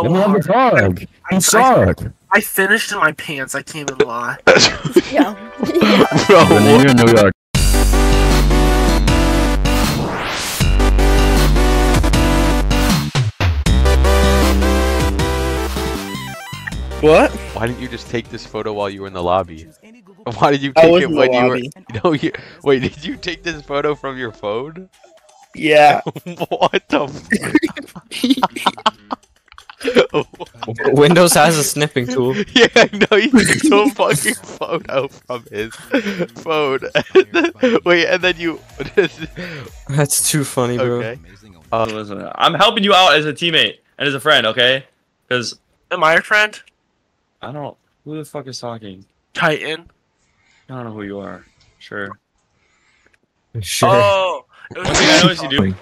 Let me have the hard. tag. I- You suck. I finished in my pants. I can't even lie. Yeah. Bro, you're in New York. What? why didn't you just take this photo while you were in the lobby? Why did you take it in the when you were? lobby. No, you wait. Did you take this photo from your phone? Yeah. what the? F- Windows has a snipping tool. yeah, no, he took a fucking photo from his phone. wait, and then you. That's too funny, bro. okay. Uh, listen, I'm helping you out as a teammate and as a friend, okay? Because Am I your friend? I don't. Who the fuck is talking? Titan. I don't know who you are. Sure. Sure. Oh. It was I think I noticed you do.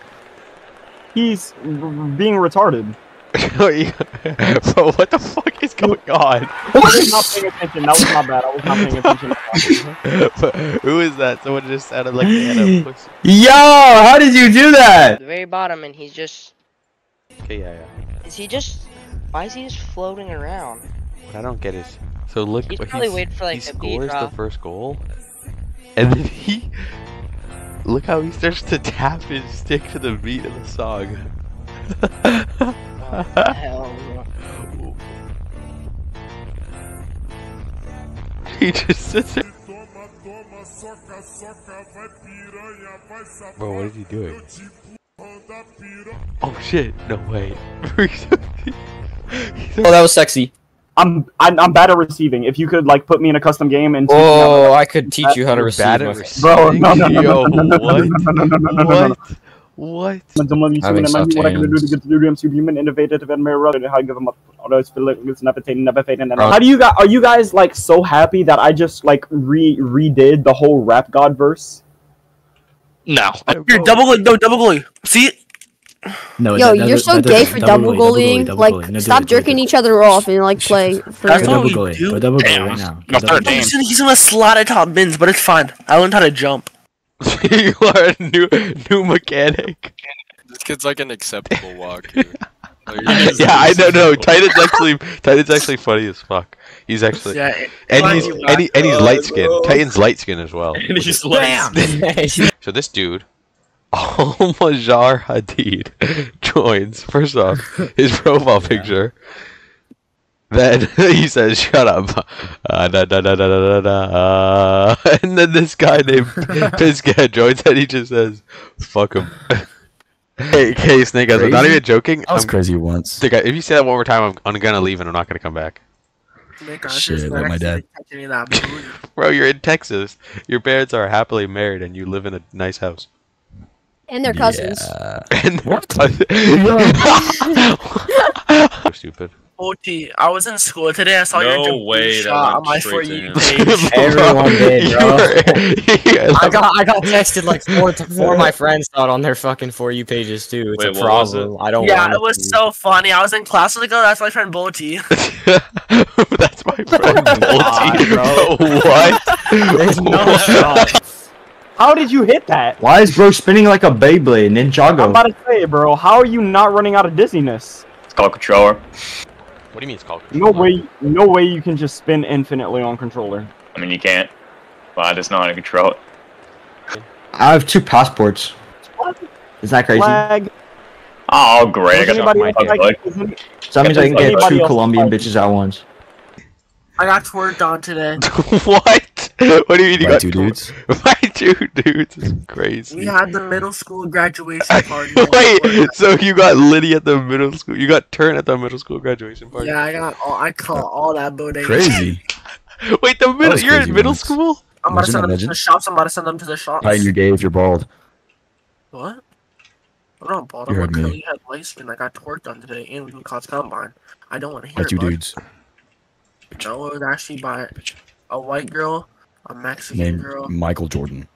He's r- r- being retarded. Bro, what the fuck is going on? I was not paying attention. That was my bad. I was not paying attention. Who is that? Someone just sounded like they had a pussy. Yo, how did you do that? the very bottom, and he's just. Okay, yeah, yeah. Is he just? Why is he just floating around? What I don't get is, so look, He's what probably he's- waiting for, like, he a beat scores the first goal, and then he, look how he starts to tap his stick to the beat of the song. What the hell? he just sits there. Bro, what is he doing? Oh shit! No way. Oh, that was sexy. I'm, I'm I'm bad at receiving. If you could like put me in a custom game and teach me how Oh, I could teach you how to You're receive. bad my at friend. to- bro, no, no, no, Yo, no, no, no, no, what? no, no, no, no, no, no, no, no. What? What? When someone leaves you Having in mind, what I can do soft to get to do, I'm super human, innovative, and mirror, how you give them up. Although it's feel like it's never fading, never fading. And Bro. how do you guys? Are you guys like so happy that I just like re redid the whole rap god verse? No. You're double goalie. No, double goalie. See? No, Yo, that- that you're does- so that gay does- for double goalie, goaling. double Like, goalie. No, stop it, jerking it. each other off and like play for That's what double we goalie. do. Double goalie Damn. right now. Go No, double third goalie. team. He's gonna, he's gonna slide at top bins, but it's fine. I learned how to jump. you are a new new mechanic. This kid's like an acceptable walker. Like, yeah, I don't know. Titan's actually Titan's actually funny as fuck. He's actually Yeah. it- and he's and, he, and he's light skinned. Titan's light skinned as well. And he's like, So this dude, Al Majar Hadid, joins. First off, his profile picture. Then he says, "Shut up," uh, da, da, da, da, da, da, da, uh, and then this guy named Piscat joins, and he just says, "Fuck him." hey, hey, Snake Eyes, I'm not even joking. I was I'm- crazy once. Snake if you say that one more time, I'm, I'm gonna leave and I'm not gonna come back. Nick, I Shit, like my dad. touch any of that booty. Bro, you're in Texas. Your parents are happily married, and you live in a nice house. and their cousins. Yeah. And What? so stupid. OT, I was in school today. I saw your No debut way, that shot on my for you page. Everyone did, bro. bro. I got I got texted like four to four of my friends saw it on their fucking for you pages too. It's Wait, a what was problem. I don't Yeah, want it was so funny. I was in class with a girl. That's my friend Bolty. That's my friend. Oh God, Bolty. what? There's no shot. How did you hit that? Why is bro spinning like a Beyblade, Ninjago? I'm about to say, bro. How are you not running out of dizziness? It's called controller. What do you mean it's called? No way, no way you can just spin infinitely on controller. I mean, you can't. But I just know how to control it. I have two passports. What? Is that crazy? Flag. Oh, great. I got my else like- leg. is any- So that means I can get two Colombian bitches at once. I got twerked on today. what? What do you mean you By got two dudes. My two dudes. It's crazy. We had the middle school graduation party. Wait, so you got Liddy at the middle school? You got Turn at the middle school graduation party? Yeah, I got all. I caught all that bodega. Crazy. Wait, the middle? You're in middle once. school? I'm about to send that, them to the shops. I'm about to send them to the shops. Right, you're gay if you're bald. What? I'm not bald. You I'm a heard me. curly head light skin. I got twerked on today and we caught combine. I don't want to hear By two it. bud. dudes. No, it was actually by a white girl, a Mexican Named girl. Michael Jordan.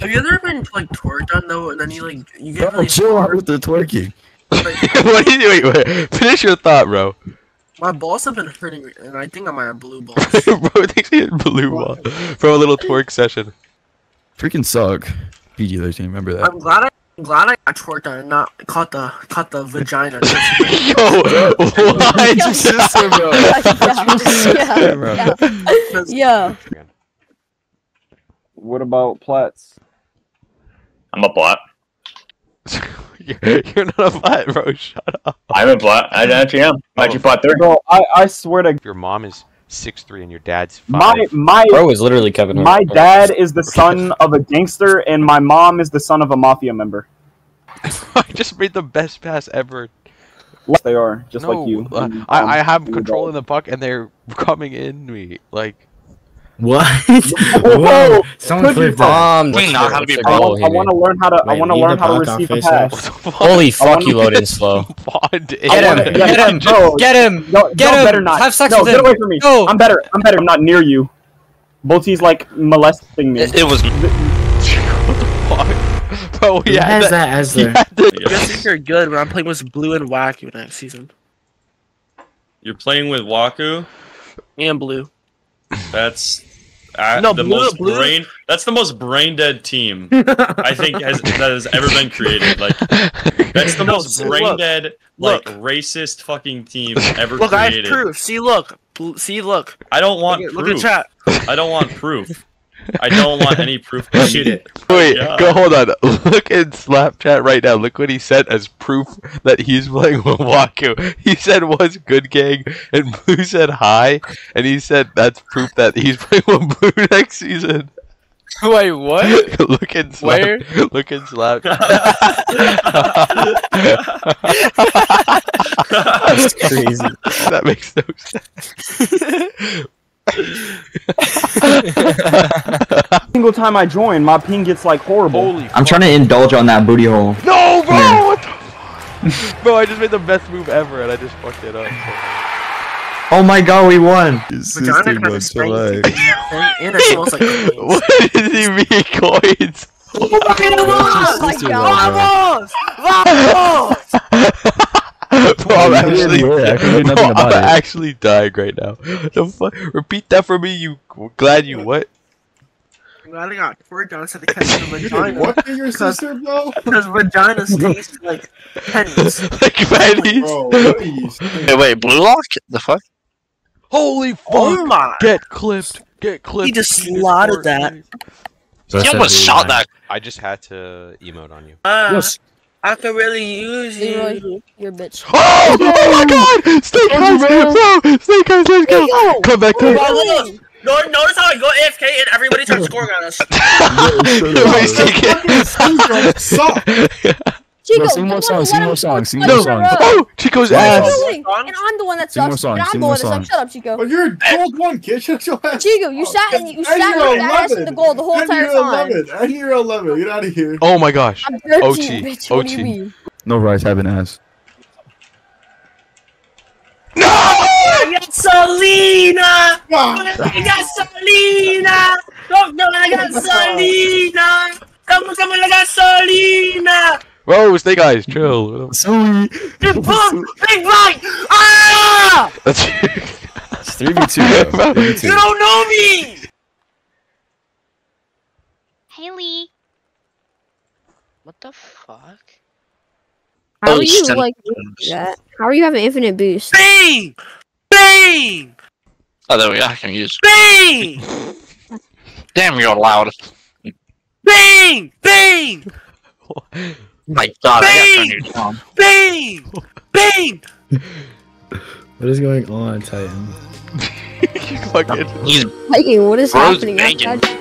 Have you ever been like twerked on though, and then you like you get Bro, really chill out hard? with the twerking. Like, what are you wait, wait, finish your thought, bro. my balls have been hurting, and I think I might have blue balls. bro thinks he had blue ball for a little twerk session. Freaking suck. PG 13, remember that. I'm glad I I'm glad I got twerked on and not caught the caught the vagina. Yo, what? Yeah. sister, bro. yeah, bro. yeah, yeah. What about Platts? I'm a bot. You're you're not a bot, bro. Shut up. I'm a bot. I actually am. I actually bought three. Bro, I, I swear to Your mom is six three and your dad's my five. my Bro is literally Kevin Hart. my dad is the son of a gangster and my mom is the son of a mafia member. I just made the best pass ever. Yes, they are just no, like you. uh, I, um, I have control in the puck and they're coming in me. Like, What? Whoa, Whoa! Someone could you clip that. Um, not the- how to be what's I goal want, I want to learn how to. I want to learn how to receive a pass. off. Holy fuck, wanna- you loaded slow. Bond Get I him! wanna- in. yeah, Get him! bro. Get him! No, Get no, him! better not. Have sex no, with get him. away from me. No. I'm better. I'm better. I'm not near you. Bolty's like molesting me. It, it was. what the fuck? Bro, Who yeah. has that as he their? had the- You guys think you're good when I'm playing with Blue and Waku next season. You're playing with Waku. And Blue. That's uh, No, the Blue- most Blue- brain. That's the most brain dead team I think has that has ever been created. Like that's the No, most see, brain look, dead, like racist fucking team ever created. Look, I have proof. See, look. See, look. I don't want Look, at- look proof. at chat. I don't want proof. I don't want any proof. Shoot it. Wait, God. go hold on. Look in Snapchat right now. Look what he sent as proof that he's playing with Waku. He said, "What's good, gang?" And Blue said, "Hi," and he said, "That's proof that he's playing with Blue next season." Wait, what? look in Snap. Where? Look in Snapchat. That's crazy. that makes no sense. single time I join, my ping gets like horrible. Holy! I'm trying to indulge on that booty hole. No, bro! Come. What the? Bro, I just made the best move ever, and I just fucked it up. Oh my god, we won. Vagina kind of strength. And like coins. what does he mean, coins? Oh my god. Vamos! Vamos! Bro, I'm actually, I can do nothing bro, about I'm it. actually dying right now. The fuck? Repeat that for me. You glad you what? I'm glad I got twerked on instead of catching the vagina. What for your sister, bro? Because vaginas taste like pennies. like pennies? Bro, what are you saying? Wait, wait, blue lock? The fuck? Holy fuck! Oh my! Get clipped. Get clipped. He just Penis slotted that. dude. He almost shot that. I just had to emote on you. Uh, Yes. I could really use Leeroy, you. you're a bitch. Oh, oh my god! Snake eyes, bro! Snake eyes, let's go! Yo! Come back, come back. Oh. No, notice how I go AFK and everybody starts scoring on us. Everybody snake it. Suck. Chino, oh, sing more songs, sing more songs, sing more songs. up. Oh, Chino's What ass. you? And I'm the one that Sing more songs, And I'm sing the more one that sucks. songs. Shut up, Chino. Oh, you're gold one, kid. Shut your ass. Chino, you sat and you And sat you're with your ass in the goal the whole entire you're time. 11. And you're 11. Get out of here. Oh my gosh. I'm 13, OT, bitch. What do you OT. mean? No rice, have an ass. No! I got Selena! I got Selena! No, no, I got Selena! Come on, come on, I got Selena! Bro, stay guys, chill. Sorry. Big boom! Big bite! Ah! That's It's 3v2, bro. Bro, You 3v2. don't know me! Haley. What the fuck? How Oh, are you son- like that? How are you having infinite boost? Bang! Bang! Oh, there we go. I can use. Bang! Damn, you're loud. Bang! Bang! My God, I Bang! gotta turn you down. Bang! Bang! What is going on, Titan? fucking. He's Viking, what is Bro's happening? banging. How'd you-